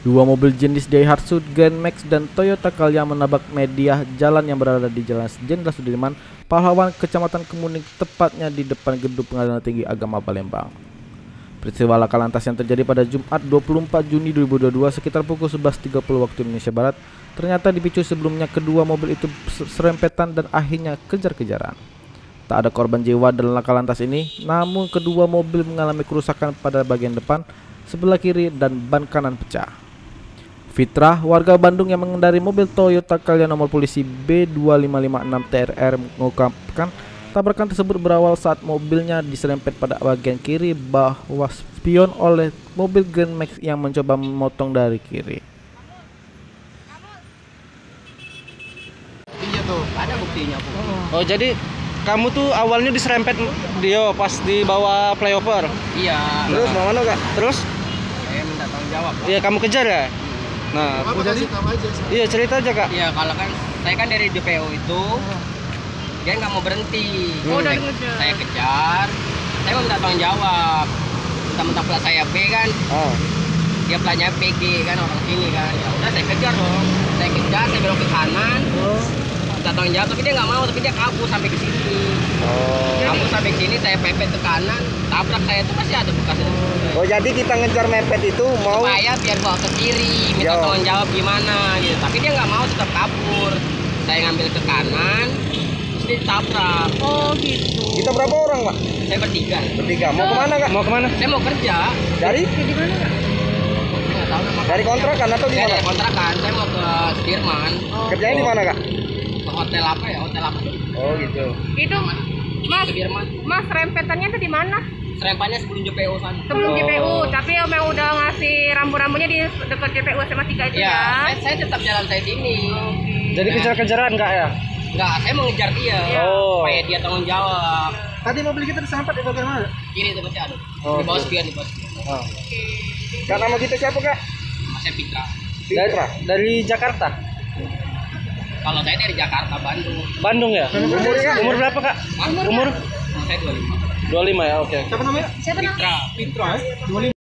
Dua mobil jenis Daihatsu Grand Max dan Toyota Calya menabrak media jalan yang berada di Jalan Jenderal Sudirman, Pahlawan, Kecamatan Kemuning, tepatnya di depan Gedung Pengadilan Tinggi Agama Palembang. Peristiwa laka lantas yang terjadi pada Jumat 24 Juni 2022 sekitar pukul 11.30 waktu Indonesia Barat ternyata dipicu sebelumnya kedua mobil itu serempetan dan akhirnya kejar-kejaran. Tak ada korban jiwa dalam laka lantas ini, namun kedua mobil mengalami kerusakan pada bagian depan, sebelah kiri dan ban kanan pecah. Fitrah, warga Bandung yang mengendari mobil Toyota Calya nomor polisi B2556 TRR mengungkapkan tabrakan tersebut berawal saat mobilnya diserempet pada bagian kiri bawah spion oleh mobil Grand Max yang mencoba memotong dari kiri. Iya tuh, ada buktinya bu. Oh jadi kamu tuh awalnya diserempet dia pas di bawah flyover. Iya. Terus mau mana kak? Terus? Saya minta tanggung jawab. Iya kamu kejar ya? Nah, Apa jadi aja iya cerita aja kak. Iya, kalau kan saya kan dari DPO itu dia nggak mau berhenti. Oh, saya, dari saya kejar. Saya mau minta tanggung jawab. Mentang-mentang plat saya B kan, Oh, dia platnya PG kan orang sini kan. Ya udah saya kejar dong. Saya kejar, saya belok ke kanan. Minta tanggung jawab, tapi dia nggak mau, tapi dia kabur sampai ke sini. oh. Kabur sampai ke saya pepet ke kanan, tabrak saya itu masih ada bekas itu. Oh jadi kita ngejar mepet itu mau? supaya biar bawa ke kiri minta Yo. tanggung jawab gimana gitu tapi dia nggak mau tetap kabur saya ngambil ke kanan terus dia ditabrak Oh gitu. Kita berapa orang pak? saya bertiga Bertiga. Mau ke mana kak? Mau ke mana? saya mau kerja Dari? Di mana? Kak? tahu Dari kontrakan atau gimana? dari kontrakan saya mau ke Sudirman Kerjanya di mana kak? ke hotel apa ya hotel apa tuh Oh gitu. Itu Mas, Mas rempetannya itu di mana? serempannya sebelum JPO sana Sebelum Oh. JPU, tapi emang udah ngasih rambu-rambunya di dekat JPU SMA 3 itu ya ya. saya, saya tetap jalan saya sini Jadi kejar-kejaran kak ya? nggak saya mau ngejar dia Oh. supaya dia tanggung jawab Tadi mobil kita disampat di bagian mana? kiri itu masih ada Oh, di bawah oke. spion di bawah spion Oh. Kak nama kita siapa kak? saya Pitra Dari, dari Jakarta. Kalau saya dari Jakarta, Bandung. Bandung ya? Umur, umur berapa kak? Umur? Umur saya 25. 25 ya, oke. Siapa namanya? Pitra. Pitra ya?